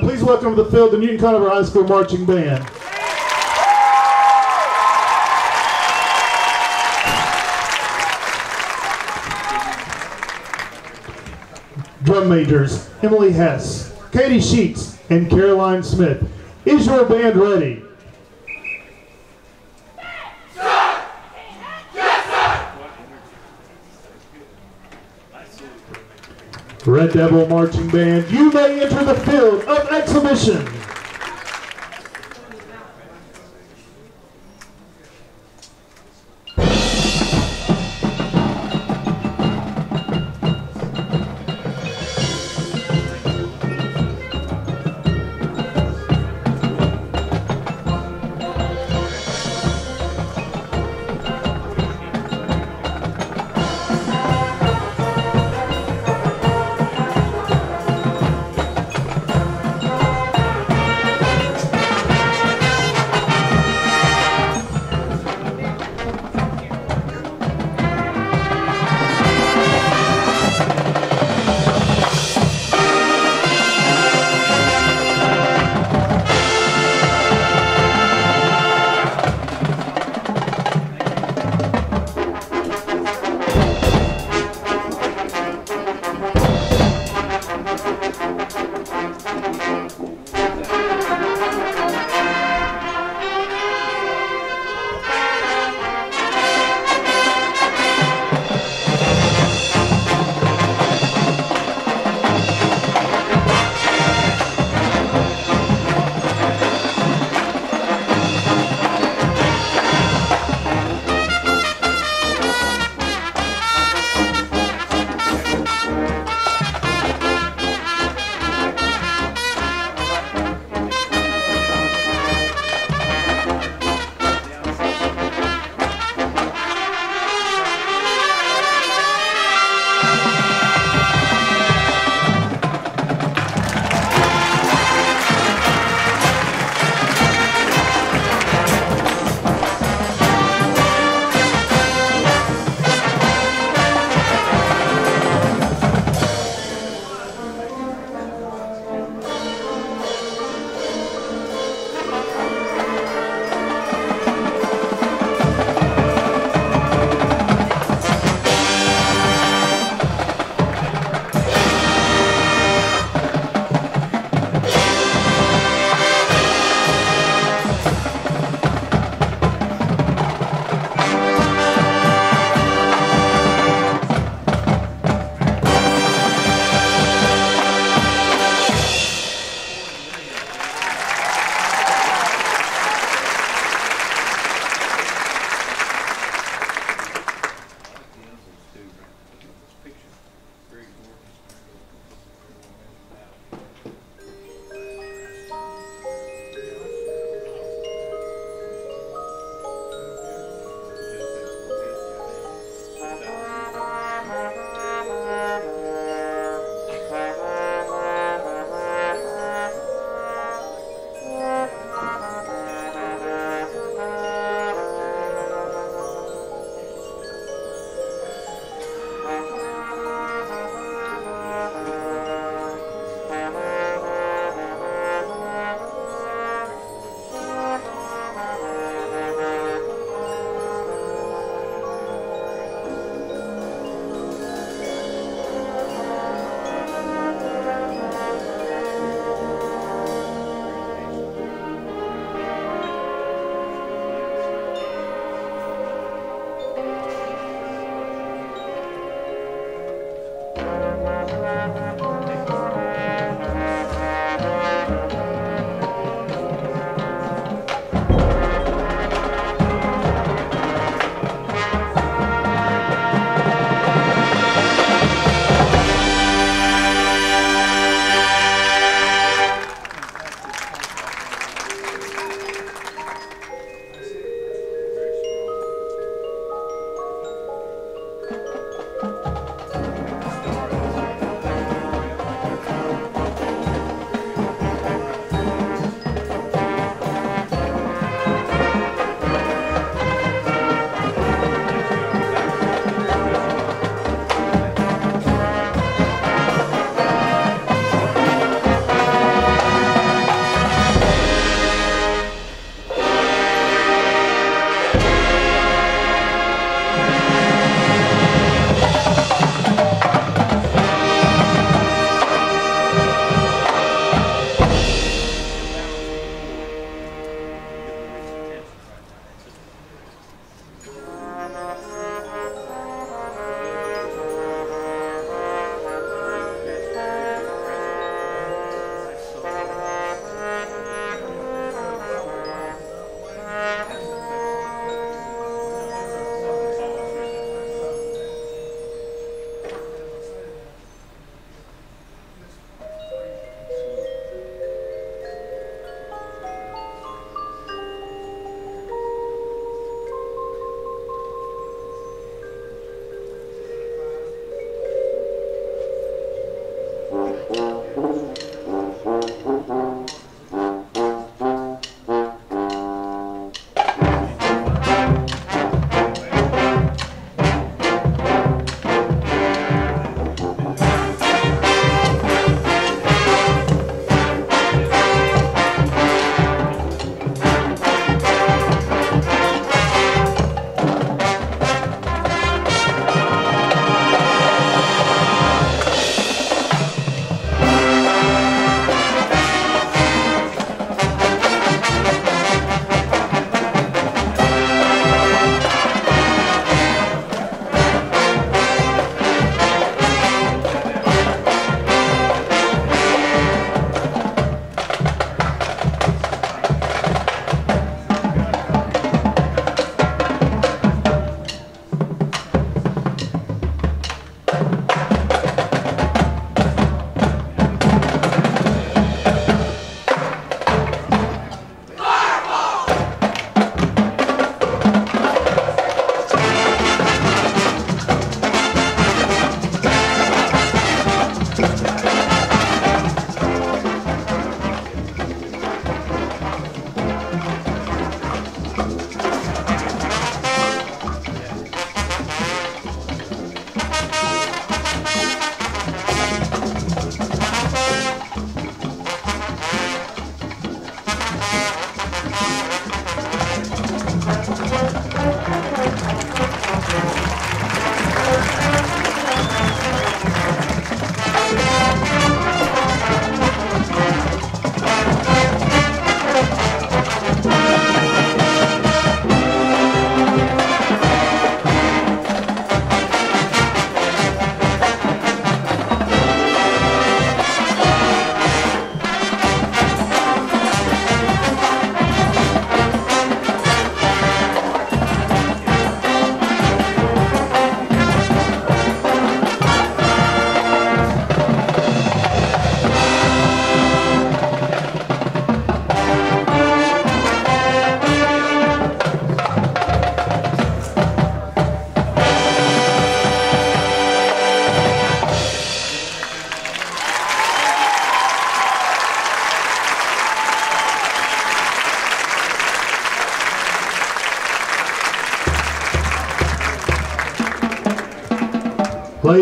Please welcome to the field the Newton Conover High School Marching Band. Drum majors Emily Hess, Katie Sheets, and Caroline Smith. Is your band ready? Red Devil Marching Band, you may enter the field of exhibition.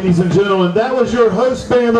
Ladies and gentlemen, that was your host band.